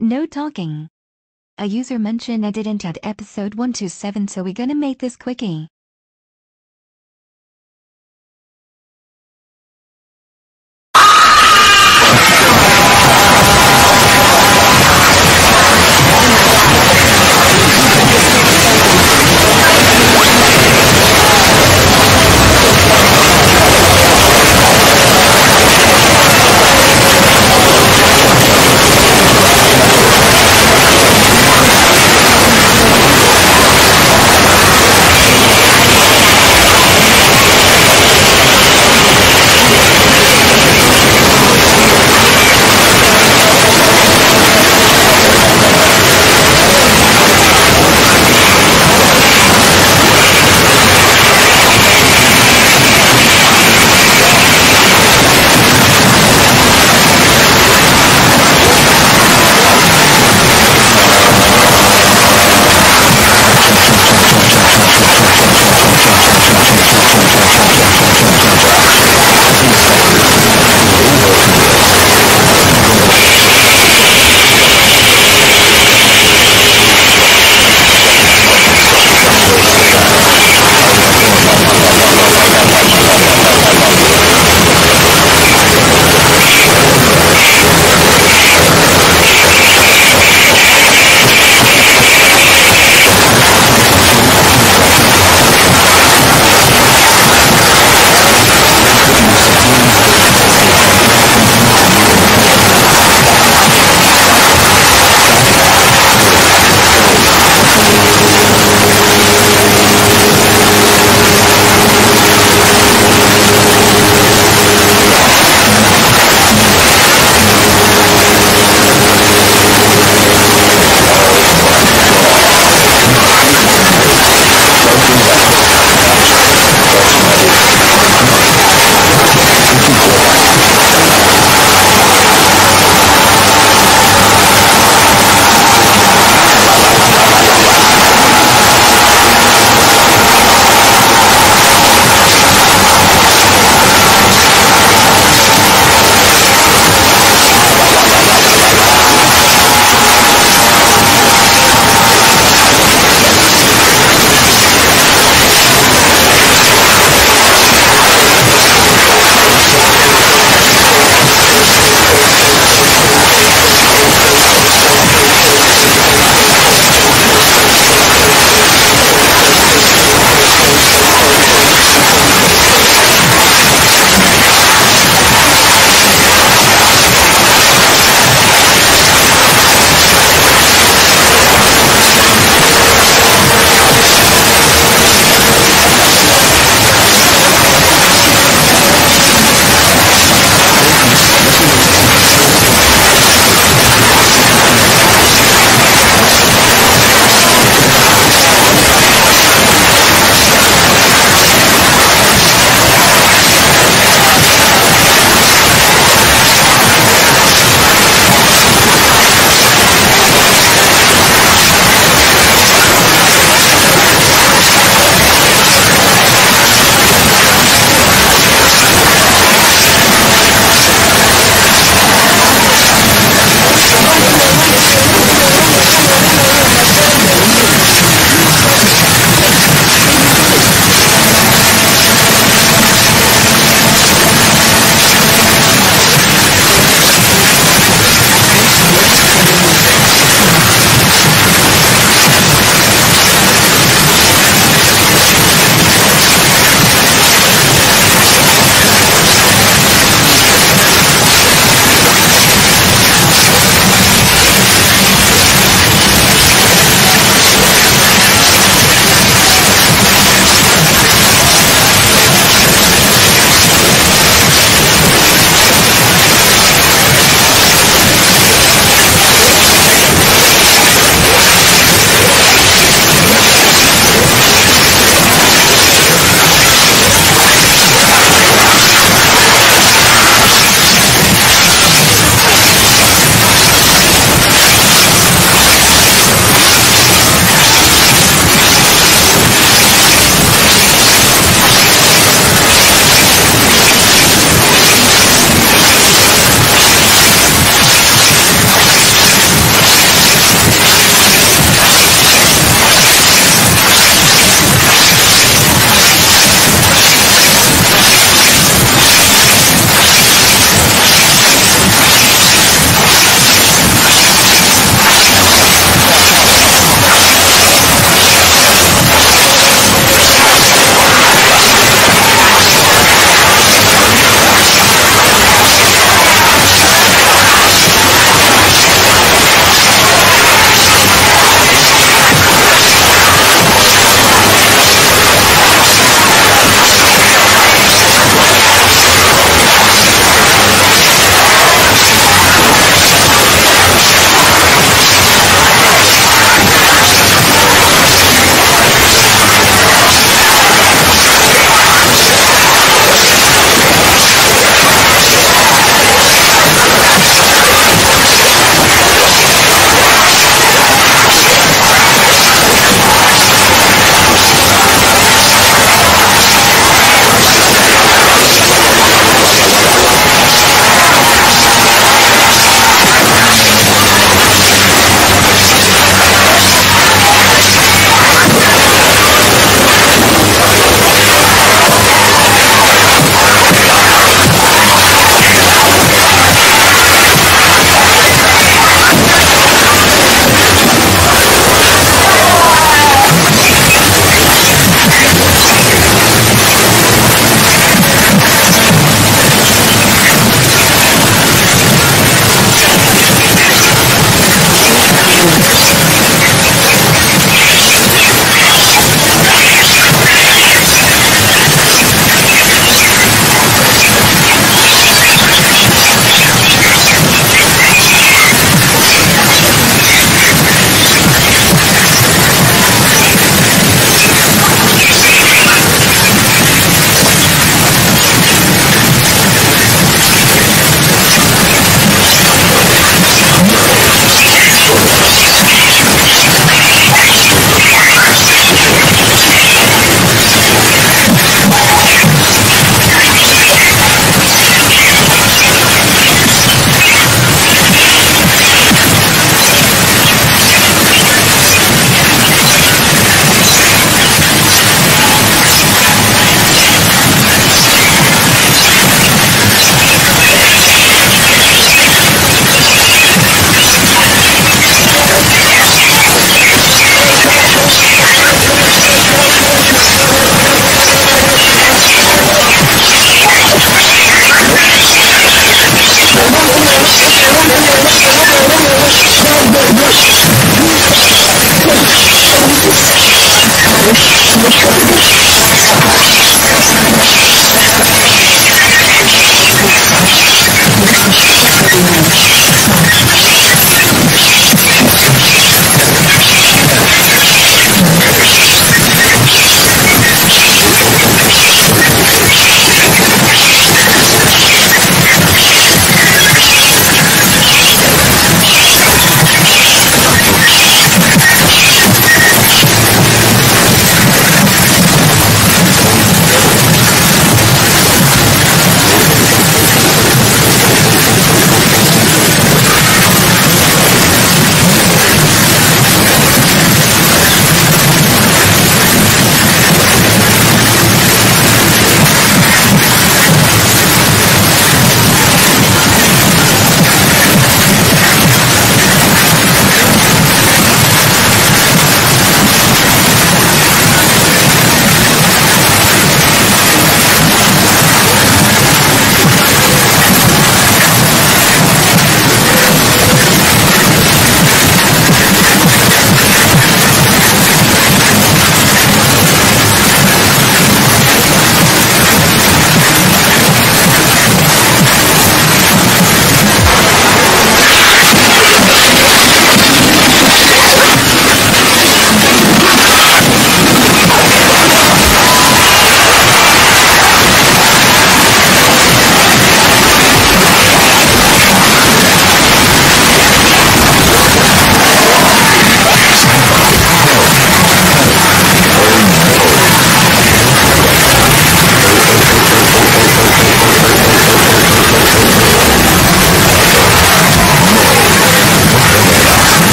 No talking. A user mentioned I didn't add episode 127 so we gonna make this quickie.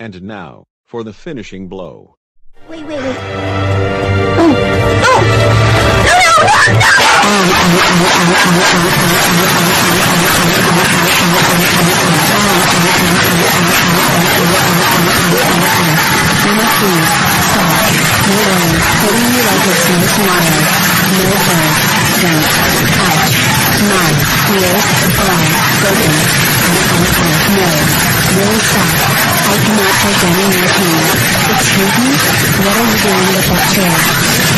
And now, for the finishing blow. Wait, wait, wait. Oh, oh! No no. No no. I cannot take any more pain. Excuse me? What are you doing with that chair?